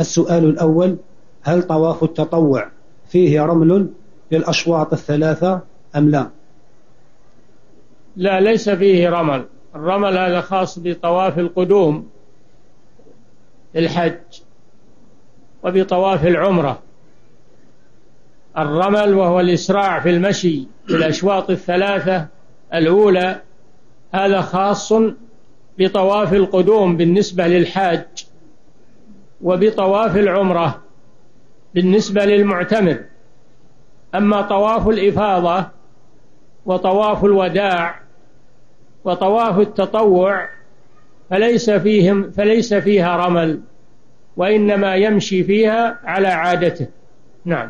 السؤال الأول هل طواف التطوع فيه رمل للأشواط الثلاثة أم لا؟ لا ليس فيه رمل. الرمل هذا خاص بطواف القدوم الحج وبطواف العمرة. الرمل وهو الإسراع في المشي في الأشواط الثلاثة الأولى هذا خاص بطواف القدوم بالنسبة للحاج. وبطواف العمرة بالنسبة للمعتمر. أما طواف الإفاضة وطواف الوداع وطواف التطوع فليس فيهم فليس فيها رمل وإنما يمشي فيها على عادته. نعم.